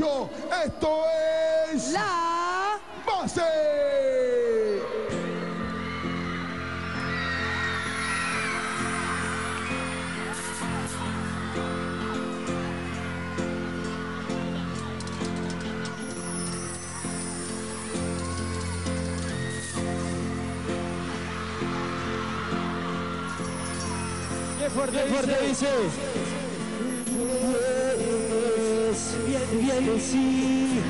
Esto es La base. Qué fuerte, fuerte dice. Viene, sí.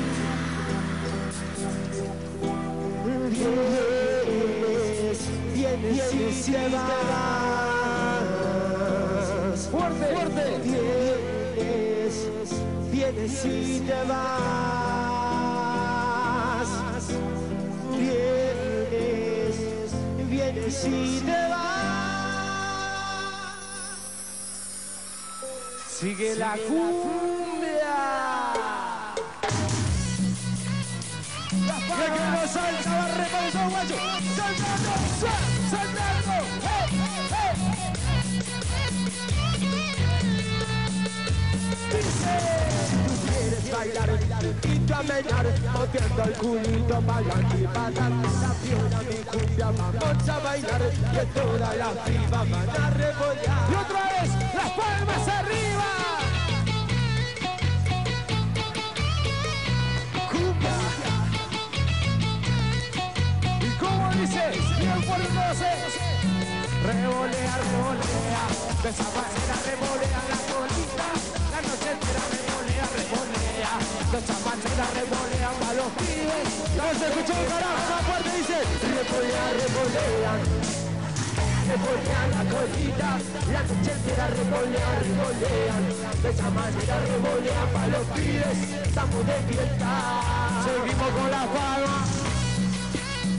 Vienes, vienes, sí, te vas. Fuerte, fuerte. Vienes, vienes, sí, te vas. Vienes, vienes, sí, te vas. Sigue la cumbia. Dice, si tú quieres bailar, invito a menear, moviendo el culito para y para. La piola mi cumbia, vamos a bailar, que todas las pibas van a rebollar. Y otra vez, las palmas arriba. Entonces. Revolea, revolea. De esa manera revolea la colita. La noche entera revolea, revolea. De esa manera revolea para los pibes. No se escuchó un carajo, más fuerte dice. Revolea, revolea. Revolean la colita, la noche entera revolea, revolean. De esa manera revolea para los pibes. Estamos de fiesta. Seguimos con las palmas.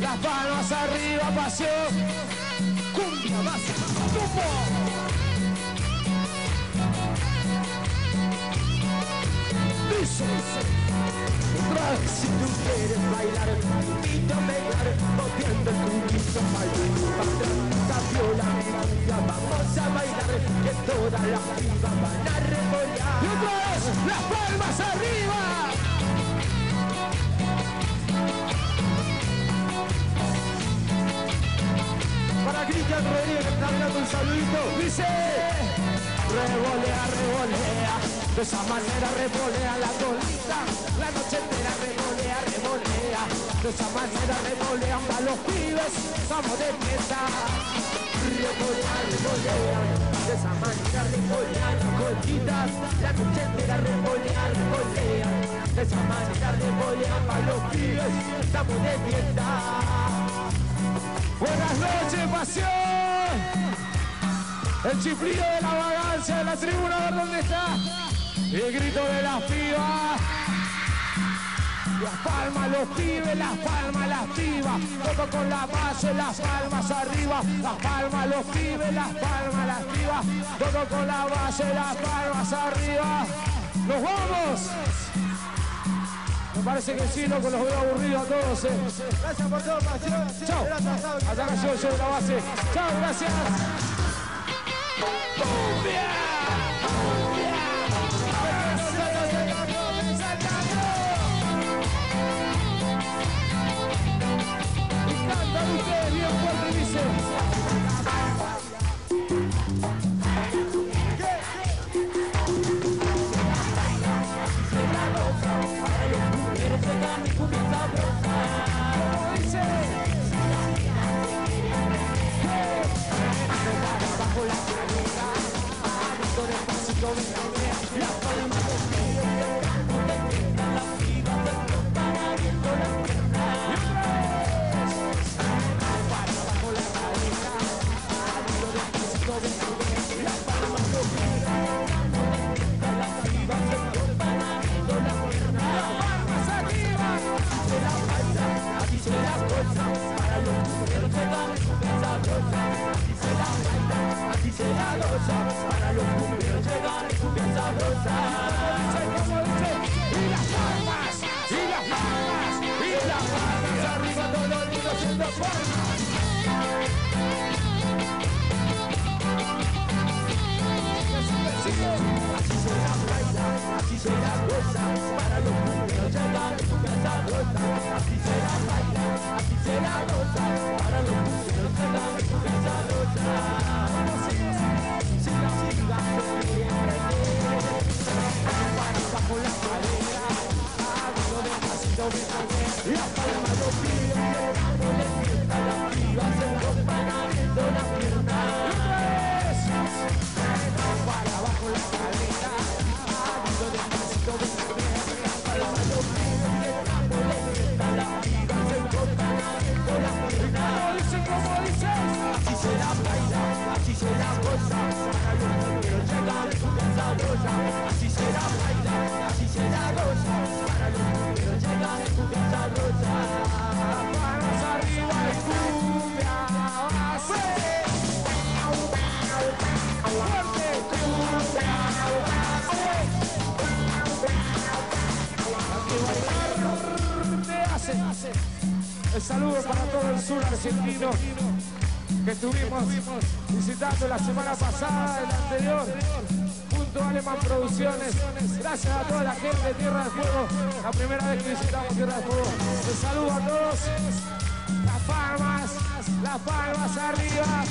Las palmas arriba, pasión. Cumbia, otra vez si tú quieres bailar, invito a bailar, moviendo el culito para atrás. Viola, vamos a bailar, que todas las pibas van a rebollar. Dice, revolea, revolea. De esa manera revolea la colita. La noche entera revolea, revolea. De esa manera revolean para los pibes. Estamos de fiesta. Revolea, revolea. De esa manera revolean las colitas. La noche entera revolea, revolea. De esa manera revolean para los pibes. Estamos de fiesta. Buenas noches, pasión. El chiflido de la vagancia de la tribuna, a ver dónde está. Y el grito de las pibas. Las palmas, los pibes, las palmas, las pibas. Todo con la base, las palmas arriba. Las palmas, los pibes, las palmas, las pibas. Todo con la base, las palmas arriba. ¡Nos vamos! Me parece que sí, loco, los veo aburridos a todos. Eh. Gracias por todo, pasión. Chao. Hasta acá yo, yo de la base. Chao, gracias. ¡Cumbia! sabrosa Para los cumbieros llegan es cumbia sabrosa y las y las y las Arriba todo el mundo palmas Así se la baila, así se la Para los cumbieros llegan es cumbia sabrosa Así se la baila, así se la Para los sabrosa será bailar, así será goza, para los cumbios llega cumbia sabrosa. Manos arriba el cumbia, fuerte, El saludo para todo el sur argentino que estuvimos visitando la semana pasada, el anterior, Producciones. Gracias a toda la gente de Tierra del Fuego, la primera vez que visitamos Tierra del Fuego. Les saludo a todos. Las palmas, las palmas arriba,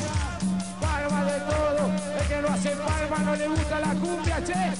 palmas de todo. El que no hace palmas no le gusta la cumbia, che.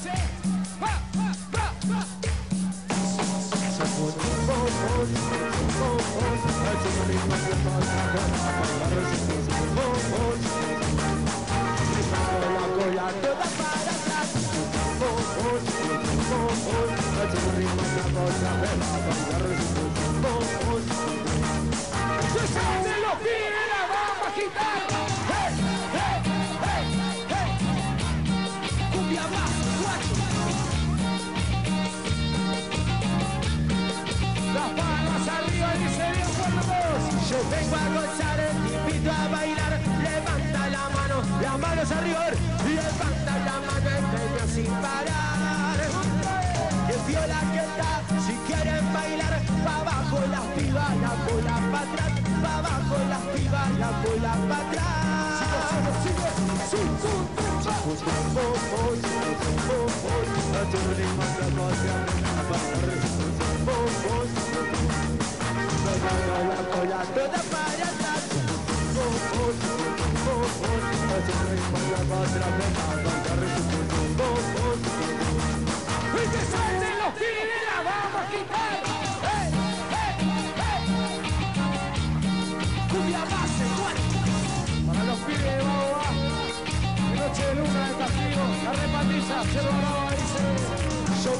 Abajo las pibas, la cola pa' atrás. Sigue, sigue. La cola toda para atrás. Y Yo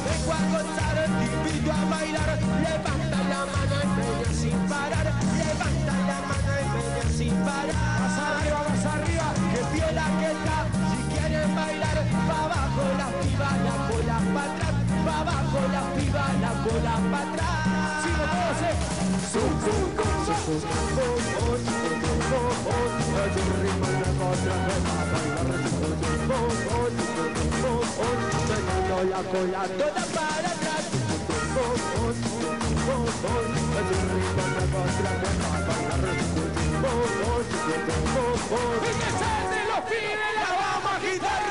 vengo a gozar, invito a bailar, levanta la mano y media sin parar, levanta la mano y sin parar. Más arriba, más arriba, que piola que está, si quieren bailar, pa' abajo las pibas, la cola pa' atrás, pa' abajo las pibas, la cola pa' atrás. Sigo todos, eh. Zum, zum, zum, La para atrás. ¡Y que salten los pibes!